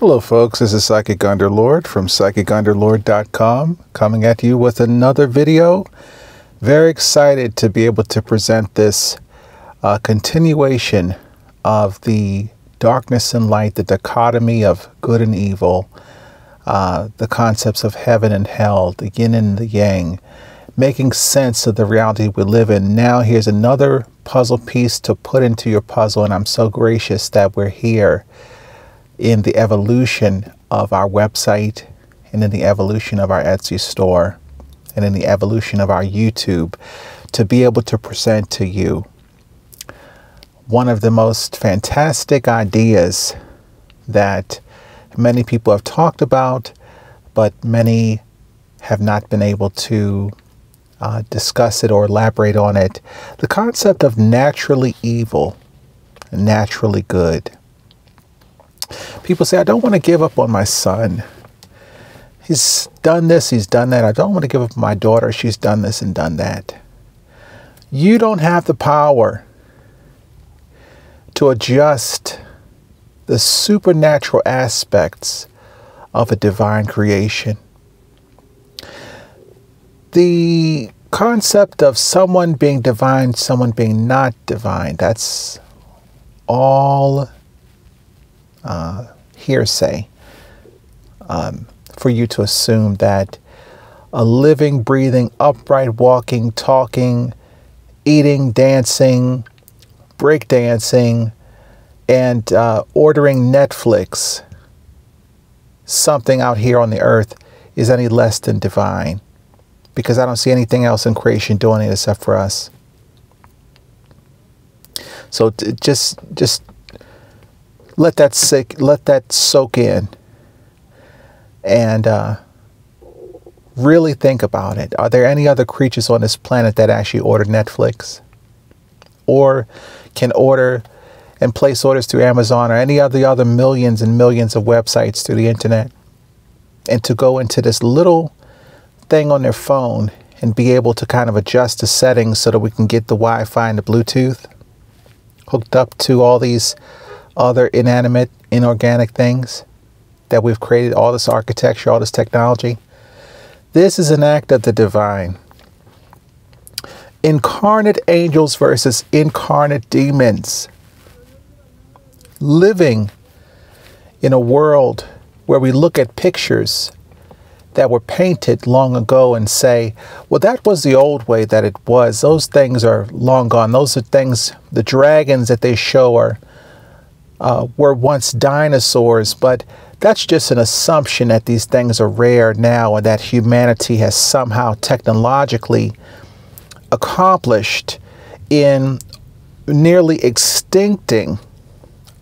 Hello, folks. This is Psychic Underlord from PsychicUnderlord.com coming at you with another video. Very excited to be able to present this uh, continuation of the darkness and light, the dichotomy of good and evil, uh, the concepts of heaven and hell, the yin and the yang, making sense of the reality we live in. Now, here's another puzzle piece to put into your puzzle, and I'm so gracious that we're here in the evolution of our website and in the evolution of our Etsy store and in the evolution of our YouTube to be able to present to you one of the most fantastic ideas that many people have talked about, but many have not been able to uh, discuss it or elaborate on it. The concept of naturally evil, naturally good. People say, I don't want to give up on my son. He's done this, he's done that. I don't want to give up on my daughter. She's done this and done that. You don't have the power to adjust the supernatural aspects of a divine creation. The concept of someone being divine, someone being not divine, that's all uh, hearsay um, for you to assume that a living, breathing, upright, walking, talking, eating, dancing, breakdancing, and uh, ordering Netflix, something out here on the earth, is any less than divine. Because I don't see anything else in creation doing it except for us. So just just let that sick, let that soak in, and uh, really think about it. Are there any other creatures on this planet that actually order Netflix, or can order and place orders through Amazon or any of the other millions and millions of websites through the internet, and to go into this little thing on their phone and be able to kind of adjust the settings so that we can get the Wi-Fi and the Bluetooth hooked up to all these other inanimate, inorganic things that we've created, all this architecture, all this technology. This is an act of the divine. Incarnate angels versus incarnate demons. Living in a world where we look at pictures that were painted long ago and say, well, that was the old way that it was. Those things are long gone. Those are things, the dragons that they show are uh, were once dinosaurs, but that's just an assumption that these things are rare now and that humanity has somehow technologically accomplished in nearly extincting,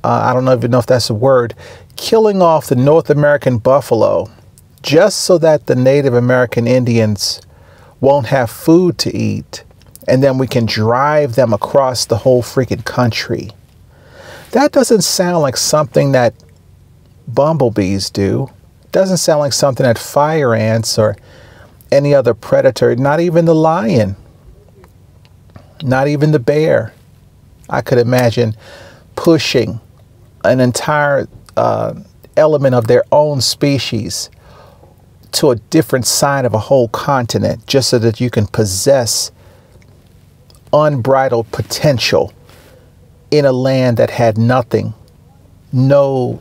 uh, I don't even know if that's a word, killing off the North American buffalo just so that the Native American Indians won't have food to eat and then we can drive them across the whole freaking country. That doesn't sound like something that bumblebees do. Doesn't sound like something that fire ants or any other predator, not even the lion, not even the bear. I could imagine pushing an entire uh, element of their own species to a different side of a whole continent just so that you can possess unbridled potential in a land that had nothing, no,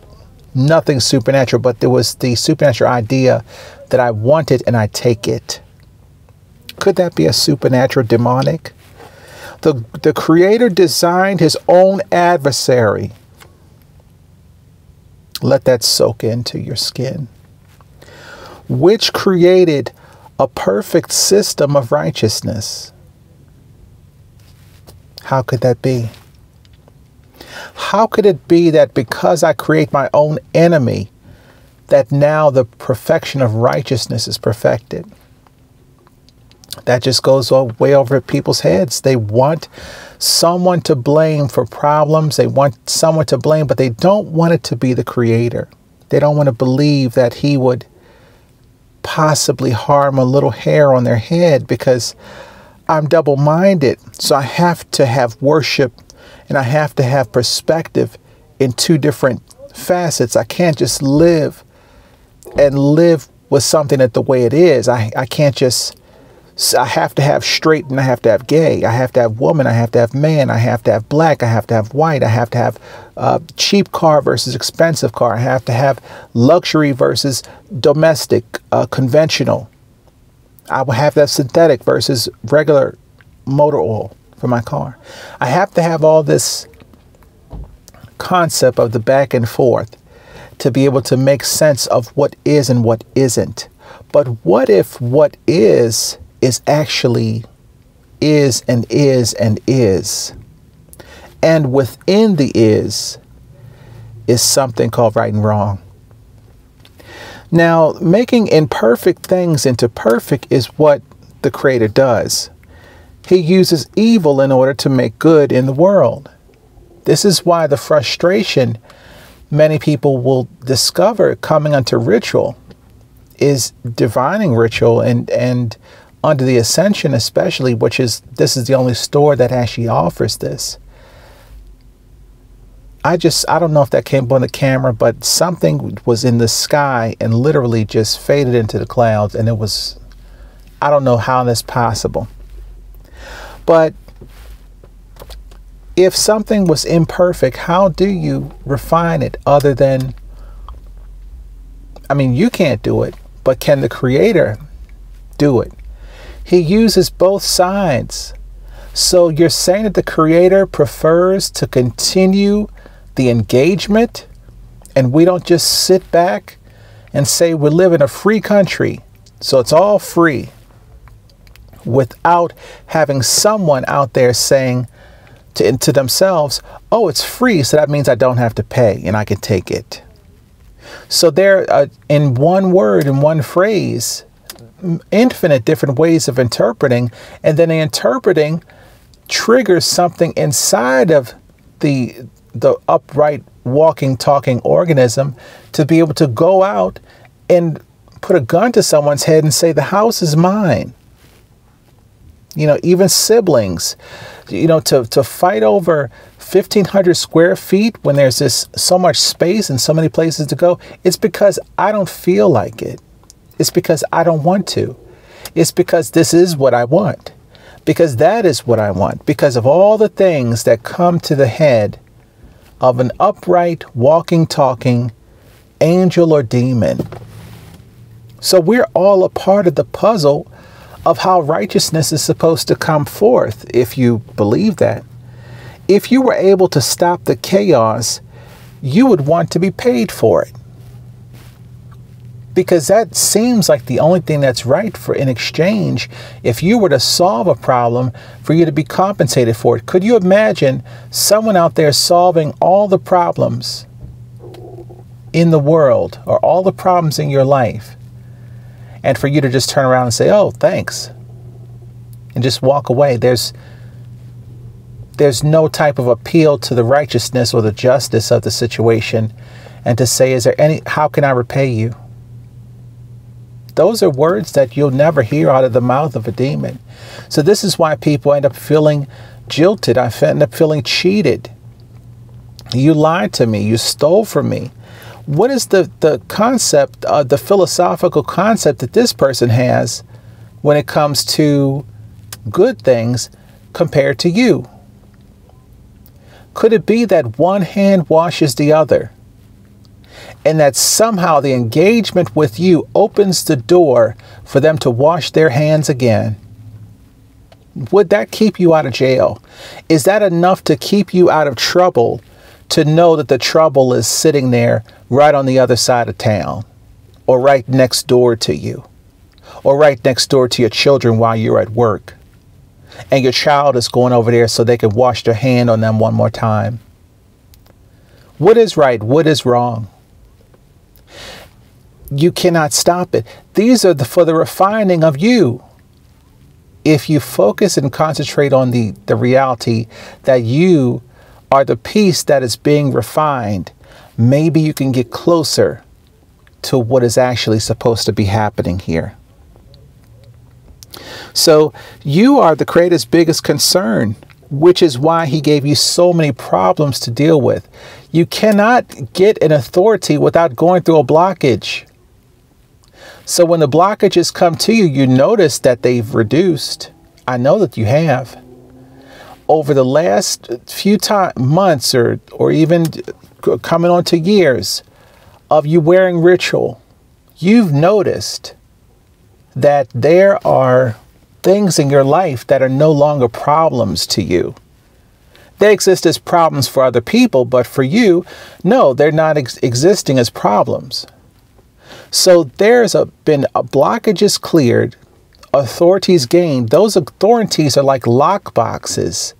nothing supernatural, but there was the supernatural idea that I wanted and I take it. Could that be a supernatural demonic? The, the creator designed his own adversary. Let that soak into your skin. Which created a perfect system of righteousness. How could that be? How could it be that because I create my own enemy, that now the perfection of righteousness is perfected? That just goes all way over people's heads. They want someone to blame for problems. They want someone to blame, but they don't want it to be the creator. They don't want to believe that he would possibly harm a little hair on their head because I'm double minded. So I have to have worship and I have to have perspective in two different facets. I can't just live and live with something that the way it is. I, I can't just, I have to have straight and I have to have gay. I have to have woman. I have to have man. I have to have black. I have to have white. I have to have uh, cheap car versus expensive car. I have to have luxury versus domestic, uh, conventional. I will have that synthetic versus regular motor oil for my car. I have to have all this concept of the back and forth to be able to make sense of what is and what isn't. But what if what is is actually is and is and is? And within the is is something called right and wrong. Now, making imperfect things into perfect is what the Creator does. He uses evil in order to make good in the world. This is why the frustration many people will discover coming unto ritual is divining ritual and and under the ascension especially which is this is the only store that actually offers this i just i don't know if that came on the camera but something was in the sky and literally just faded into the clouds and it was i don't know how that's possible but if something was imperfect, how do you refine it other than, I mean, you can't do it, but can the Creator do it? He uses both sides. So you're saying that the Creator prefers to continue the engagement and we don't just sit back and say we live in a free country, so it's all free without having someone out there saying, to, to themselves, oh, it's free, so that means I don't have to pay and I can take it. So there, uh, in one word, in one phrase, infinite different ways of interpreting, and then the interpreting triggers something inside of the the upright walking talking organism to be able to go out and put a gun to someone's head and say the house is mine you know even siblings you know, to, to fight over 1,500 square feet when there's this so much space and so many places to go, it's because I don't feel like it. It's because I don't want to. It's because this is what I want. Because that is what I want. Because of all the things that come to the head of an upright, walking, talking angel or demon. So we're all a part of the puzzle of how righteousness is supposed to come forth, if you believe that. If you were able to stop the chaos, you would want to be paid for it. Because that seems like the only thing that's right for in exchange. If you were to solve a problem, for you to be compensated for it. Could you imagine someone out there solving all the problems in the world or all the problems in your life? And for you to just turn around and say, "Oh, thanks," and just walk away. There's there's no type of appeal to the righteousness or the justice of the situation, and to say, "Is there any? How can I repay you?" Those are words that you'll never hear out of the mouth of a demon. So this is why people end up feeling jilted. I end up feeling cheated. You lied to me. You stole from me what is the, the concept, uh, the philosophical concept that this person has when it comes to good things compared to you? Could it be that one hand washes the other? And that somehow the engagement with you opens the door for them to wash their hands again? Would that keep you out of jail? Is that enough to keep you out of trouble to know that the trouble is sitting there right on the other side of town or right next door to you or right next door to your children while you're at work. And your child is going over there so they can wash their hand on them one more time. What is right? What is wrong? You cannot stop it. These are the, for the refining of you. If you focus and concentrate on the, the reality that you are the piece that is being refined, maybe you can get closer to what is actually supposed to be happening here. So you are the Creator's biggest concern which is why he gave you so many problems to deal with. You cannot get an authority without going through a blockage. So when the blockages come to you, you notice that they've reduced. I know that you have. Over the last few time, months or, or even coming on to years of you wearing ritual, you've noticed that there are things in your life that are no longer problems to you. They exist as problems for other people, but for you, no, they're not ex existing as problems. So there's a, been a blockages cleared, authorities gained. Those authorities are like lock boxes.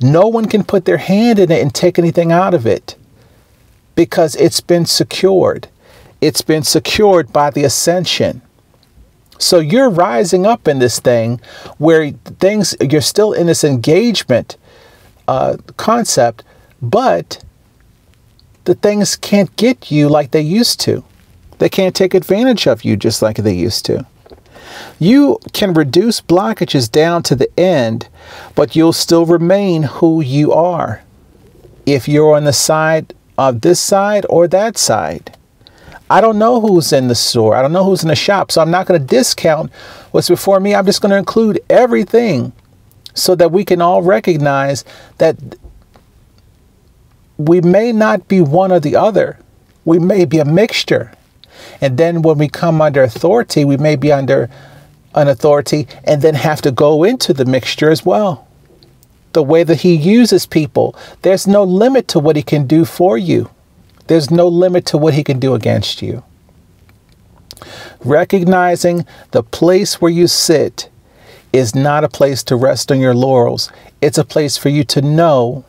No one can put their hand in it and take anything out of it because it's been secured. It's been secured by the ascension. So you're rising up in this thing where things, you're still in this engagement uh, concept, but the things can't get you like they used to. They can't take advantage of you just like they used to. You can reduce blockages down to the end, but you'll still remain who you are. If you're on the side of this side or that side. I don't know who's in the store. I don't know who's in the shop. So I'm not going to discount what's before me. I'm just going to include everything so that we can all recognize that we may not be one or the other. We may be a mixture. And then when we come under authority, we may be under an authority and then have to go into the mixture as well. The way that he uses people, there's no limit to what he can do for you. There's no limit to what he can do against you. Recognizing the place where you sit is not a place to rest on your laurels. It's a place for you to know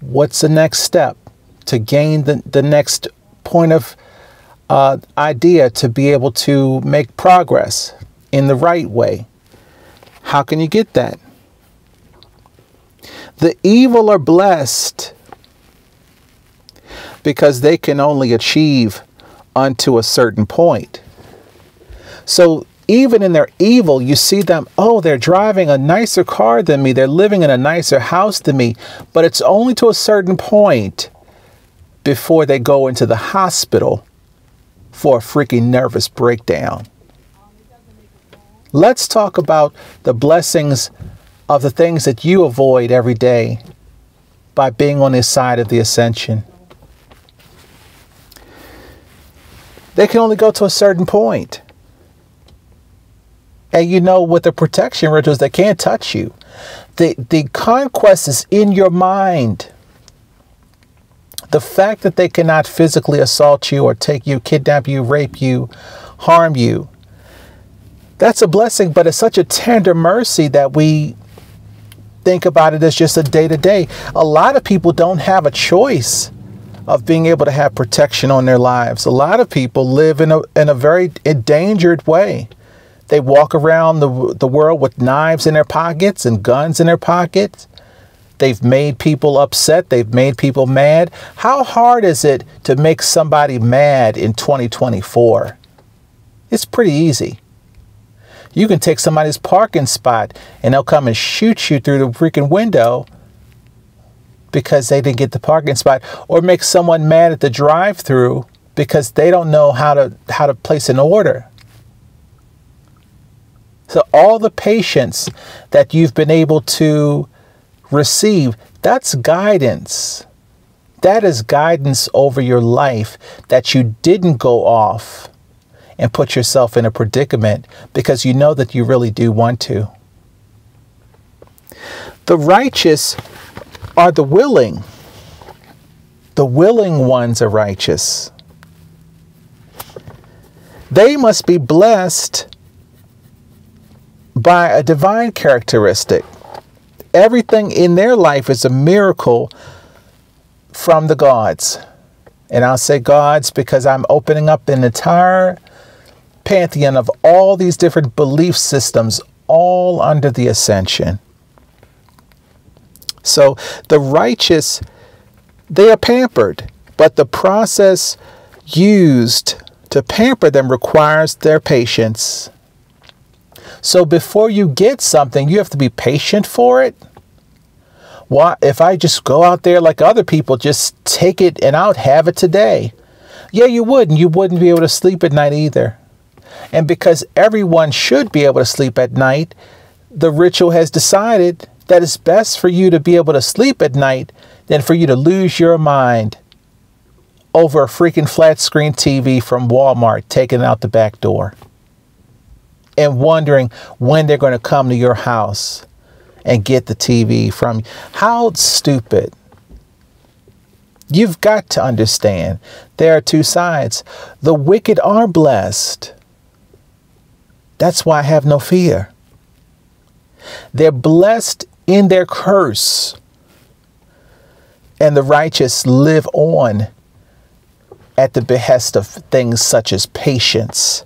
what's the next step to gain the, the next point of uh, idea to be able to make progress in the right way. How can you get that? The evil are blessed because they can only achieve unto a certain point. So even in their evil, you see them, oh, they're driving a nicer car than me. They're living in a nicer house than me. But it's only to a certain point before they go into the hospital for a freaking nervous breakdown. Let's talk about the blessings of the things that you avoid every day by being on this side of the ascension. They can only go to a certain point. And you know, with the protection rituals, they can't touch you. The, the conquest is in your mind. The fact that they cannot physically assault you or take you, kidnap you, rape you, harm you, that's a blessing, but it's such a tender mercy that we think about it as just a day to day. A lot of people don't have a choice of being able to have protection on their lives. A lot of people live in a, in a very endangered way. They walk around the, the world with knives in their pockets and guns in their pockets. They've made people upset. They've made people mad. How hard is it to make somebody mad in 2024? It's pretty easy. You can take somebody's parking spot and they'll come and shoot you through the freaking window because they didn't get the parking spot or make someone mad at the drive-through because they don't know how to how to place an order. So all the patience that you've been able to receive, that's guidance. That is guidance over your life that you didn't go off and put yourself in a predicament because you know that you really do want to. The righteous are the willing. The willing ones are righteous. They must be blessed by a divine characteristic. Everything in their life is a miracle from the gods. And I'll say gods because I'm opening up an entire pantheon of all these different belief systems, all under the ascension. So the righteous, they are pampered, but the process used to pamper them requires their patience. So before you get something, you have to be patient for it. Why, if I just go out there like other people, just take it and I'll have it today. Yeah, you would, and you wouldn't be able to sleep at night either. And because everyone should be able to sleep at night, the ritual has decided that it's best for you to be able to sleep at night than for you to lose your mind over a freaking flat screen TV from Walmart taken out the back door and wondering when they're going to come to your house and get the TV from you. How stupid. You've got to understand there are two sides. The wicked are blessed. That's why I have no fear. They're blessed in their curse, and the righteous live on at the behest of things such as patience,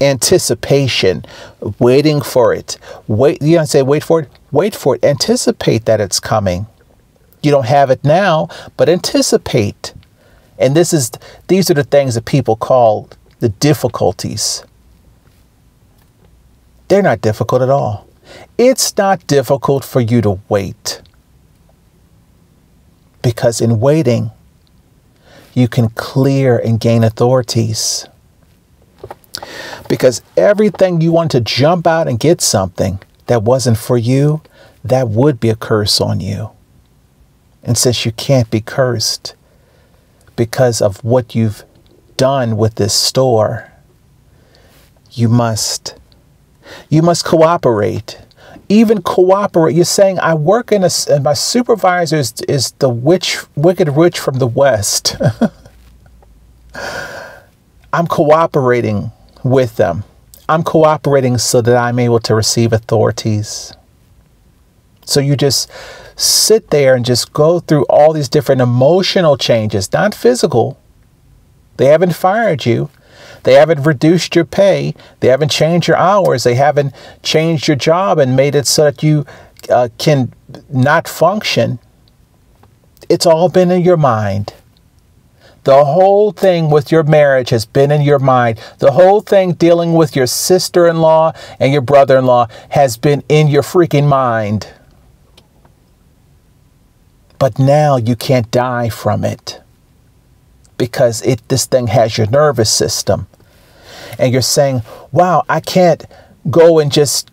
anticipation, waiting for it. Wait, you don't say wait for it, wait for it. Anticipate that it's coming. You don't have it now, but anticipate. And this is these are the things that people call the difficulties. They're not difficult at all. It's not difficult for you to wait. Because in waiting, you can clear and gain authorities. Because everything you want to jump out and get something that wasn't for you, that would be a curse on you. And since you can't be cursed because of what you've done with this store, you must you must cooperate. Even cooperate. You're saying I work in a and my supervisor is, is the witch wicked witch from the west. I'm cooperating with them. I'm cooperating so that I'm able to receive authorities. So you just sit there and just go through all these different emotional changes, not physical. They haven't fired you. They haven't reduced your pay. They haven't changed your hours. They haven't changed your job and made it so that you uh, can not function. It's all been in your mind. The whole thing with your marriage has been in your mind. The whole thing dealing with your sister in law and your brother in law has been in your freaking mind. But now you can't die from it because it this thing has your nervous system. And you're saying, "Wow, I can't go and just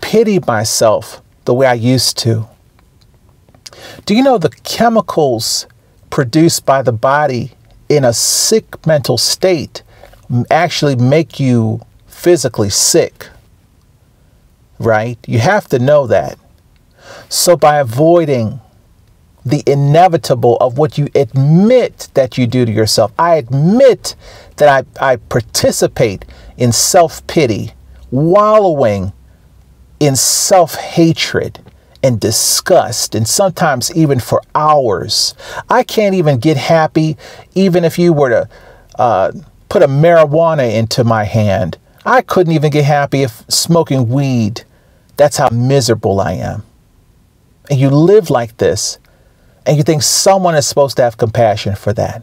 pity myself the way I used to." Do you know the chemicals produced by the body in a sick mental state actually make you physically sick. Right? You have to know that. So by avoiding the inevitable of what you admit that you do to yourself, I admit that I, I participate in self pity, wallowing in self hatred and disgust, and sometimes even for hours. I can't even get happy, even if you were to uh, put a marijuana into my hand. I couldn't even get happy if smoking weed. That's how miserable I am. And you live like this, and you think someone is supposed to have compassion for that.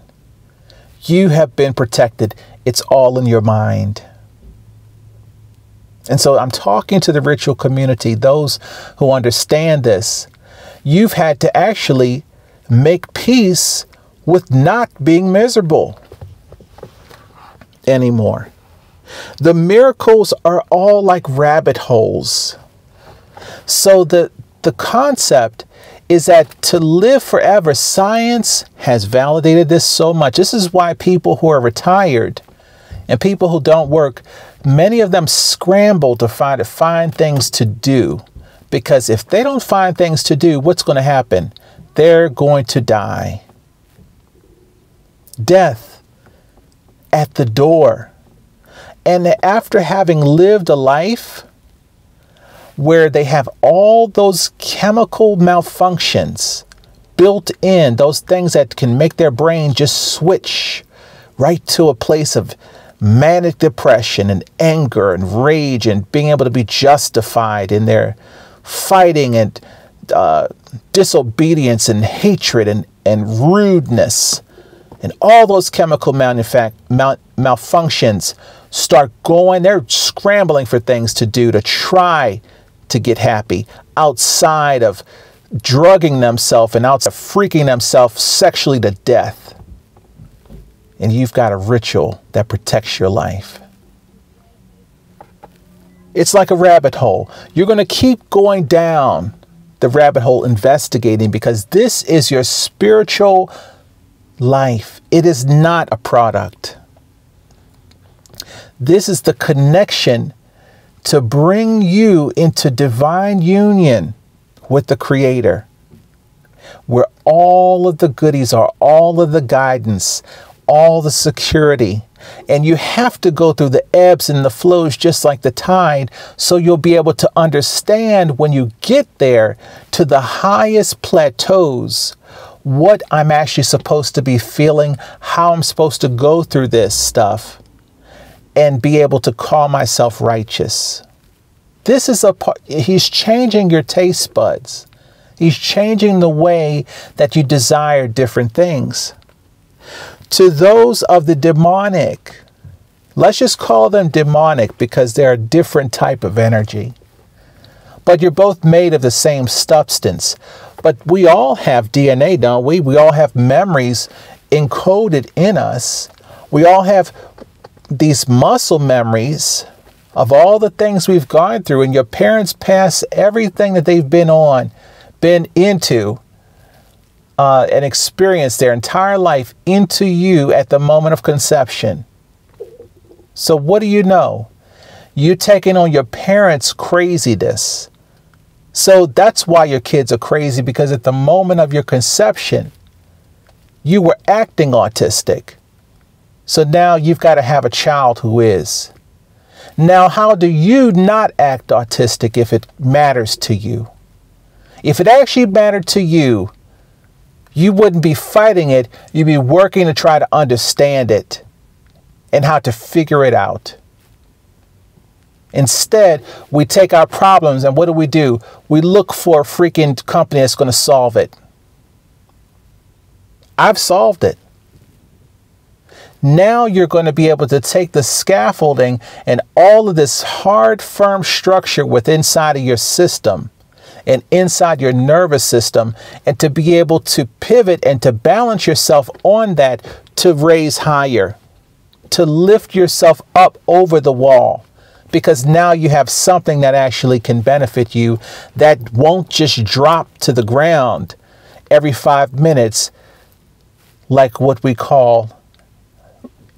You have been protected. It's all in your mind. And so I'm talking to the ritual community, those who understand this. You've had to actually make peace with not being miserable anymore. The miracles are all like rabbit holes. So the, the concept is that to live forever, science has validated this so much. This is why people who are retired and people who don't work many of them scramble to find to find things to do because if they don't find things to do, what's going to happen? They're going to die. Death at the door. And after having lived a life where they have all those chemical malfunctions built in, those things that can make their brain just switch right to a place of manic depression and anger and rage and being able to be justified in their fighting and uh, disobedience and hatred and, and rudeness. And all those chemical malfunctions start going, they're scrambling for things to do to try to get happy outside of drugging themselves and outside of freaking themselves sexually to death. And you've got a ritual that protects your life. It's like a rabbit hole. You're going to keep going down the rabbit hole investigating because this is your spiritual life. It is not a product. This is the connection to bring you into divine union with the Creator, where all of the goodies are, all of the guidance, all the security. And you have to go through the ebbs and the flows just like the tide, so you'll be able to understand when you get there to the highest plateaus what I'm actually supposed to be feeling, how I'm supposed to go through this stuff, and be able to call myself righteous. This is a part, he's changing your taste buds. He's changing the way that you desire different things. To those of the demonic, let's just call them demonic because they're a different type of energy. But you're both made of the same substance. But we all have DNA, don't we? We all have memories encoded in us. We all have these muscle memories of all the things we've gone through, and your parents pass everything that they've been on, been into, uh, and experienced their entire life into you at the moment of conception. So, what do you know? You're taking on your parents' craziness. So, that's why your kids are crazy because at the moment of your conception, you were acting autistic. So now you've got to have a child who is. Now, how do you not act autistic if it matters to you? If it actually mattered to you, you wouldn't be fighting it, you'd be working to try to understand it and how to figure it out. Instead, we take our problems and what do we do? We look for a freaking company that's going to solve it. I've solved it. Now you're going to be able to take the scaffolding and all of this hard, firm structure within inside of your system and inside your nervous system and to be able to pivot and to balance yourself on that to raise higher, to lift yourself up over the wall. Because now you have something that actually can benefit you that won't just drop to the ground every five minutes, like what we call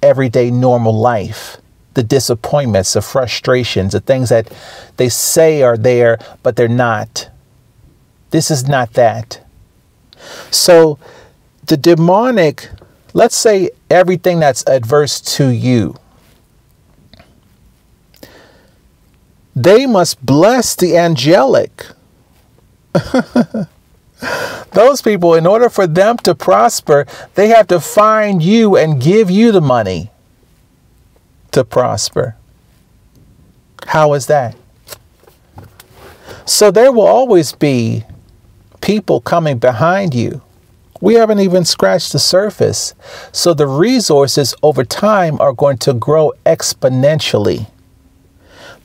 everyday normal life the disappointments, the frustrations, the things that they say are there, but they're not. This is not that. So, the demonic, let's say everything that's adverse to you, they must bless the angelic. Those people, in order for them to prosper, they have to find you and give you the money to prosper. How is that? So there will always be people coming behind you. We haven't even scratched the surface. So the resources over time are going to grow exponentially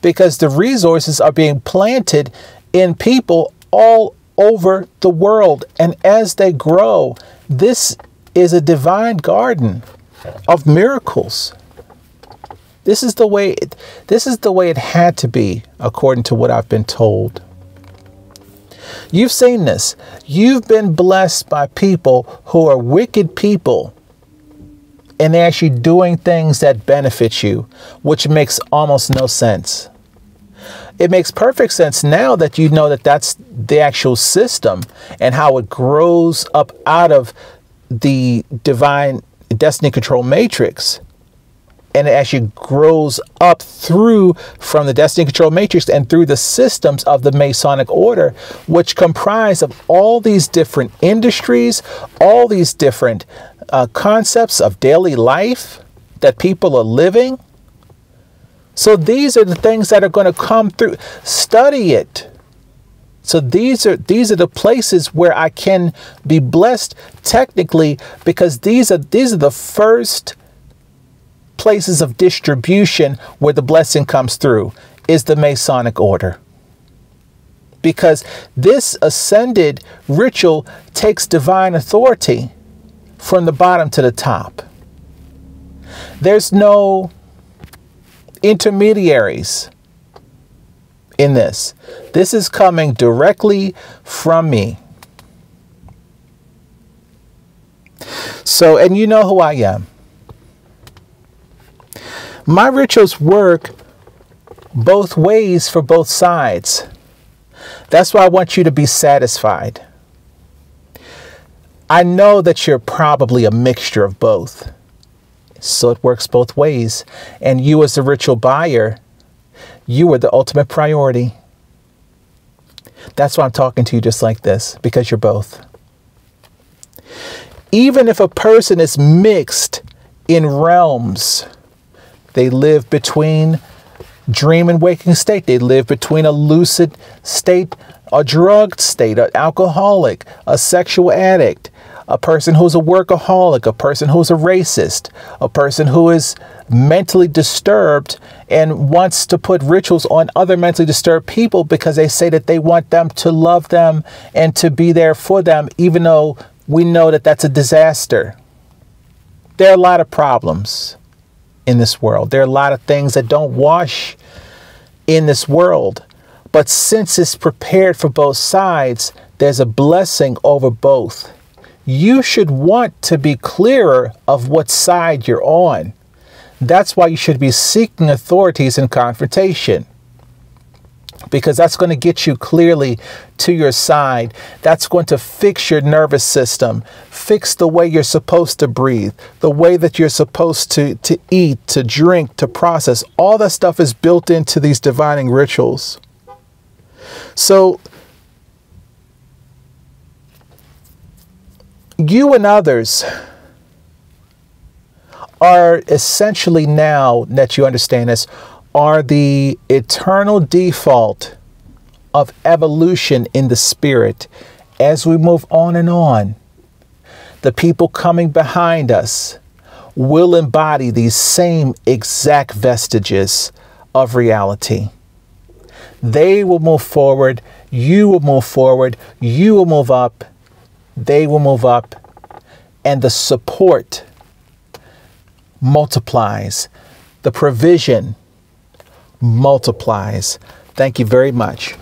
because the resources are being planted in people all over the world. And as they grow, this is a divine garden of miracles. This is the way it, this is the way it had to be according to what I've been told. You've seen this. You've been blessed by people who are wicked people and they're actually doing things that benefit you, which makes almost no sense it makes perfect sense now that you know that that's the actual system and how it grows up out of the divine destiny control matrix. And it actually grows up through from the destiny control matrix and through the systems of the masonic order which comprise of all these different industries all these different uh, concepts of daily life that people are living so these are the things that are going to come through. Study it. So these are these are the places where I can be blessed technically because these are these are the first places of distribution where the blessing comes through is the Masonic order. because this ascended ritual takes divine authority from the bottom to the top. There's no intermediaries in this. This is coming directly from me. So, and you know who I am. My rituals work both ways for both sides. That's why I want you to be satisfied. I know that you're probably a mixture of both. So it works both ways. And you, as the ritual buyer, you are the ultimate priority. That's why I'm talking to you just like this, because you're both. Even if a person is mixed in realms, they live between dream and waking state. They live between a lucid state, a drugged state, an alcoholic, a sexual addict, a person who's a workaholic, a person who's a racist, a person who is mentally disturbed and wants to put rituals on other mentally disturbed people because they say that they want them to love them and to be there for them, even though we know that that's a disaster. There are a lot of problems in this world. There are a lot of things that don't wash in this world. But since it's prepared for both sides, there's a blessing over both. You should want to be clearer of what side you're on. That's why you should be seeking authorities in confrontation because that's going to get you clearly to your side. That's going to fix your nervous system, fix the way you're supposed to breathe, the way that you're supposed to, to eat, to drink, to process. All that stuff is built into these divining rituals. So, you and others are essentially now that you understand this are the eternal default of evolution in the spirit as we move on and on. The people coming behind us will embody these same exact vestiges of reality. They will move forward, you will move forward, you will move up, they will move up, and the support multiplies. The provision multiplies. Thank you very much.